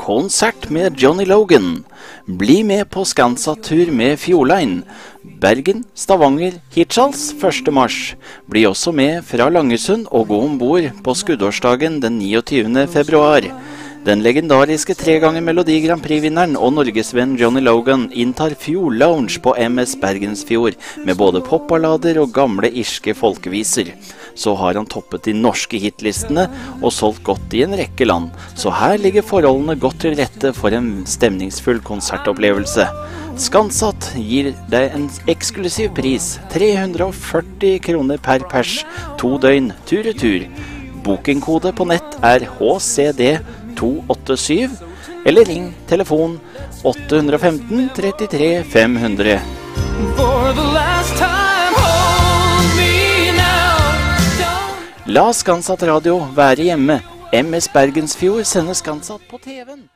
Konsert med Johnny Logan. Bli med på Skansa-tur med Fjordline. Bergen, Stavanger, Hirtshals 1.3. Bli også med fra Langesund og gå om bord på skuddårsdagen den 29. Den legendariske tre ganger Melodi Grand Prix-vinneren og norgesvenn Johnny Logan inntar Fjord Lounge på MS Bergensfjord med både popballader og gamle irske folkeviser. Så har han toppet de norske hitlistene og solgt godt i en rekke land, så her ligger forholdene godt til rette for en stemningsfull konsertopplevelse. Skansat gir deg en eksklusiv pris, 340 kroner per pers, to døgn tur-retur. Bookingkode på nett er HCD287, eller ring telefon 815 33 500. For the last time, hold me now. Don't La Skansat Radio være hjemme. MS Bergensfjord sender Skansat på TV-en.